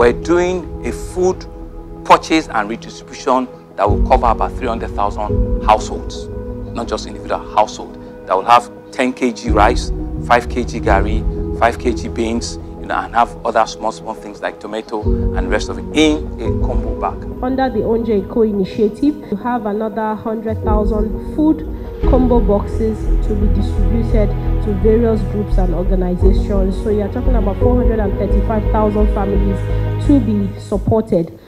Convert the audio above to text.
we're doing a food purchase and redistribution that will cover about 300,000 households, not just individual household, that will have 10 kg rice, 5 kg gari, 5 kg beans, you know, and have other small, small things like tomato and rest of it in a combo bag. Under the Ounje Eko initiative, you have another 100,000 food combo boxes to be distributed to various groups and organizations. So you're talking about 435,000 families to be supported.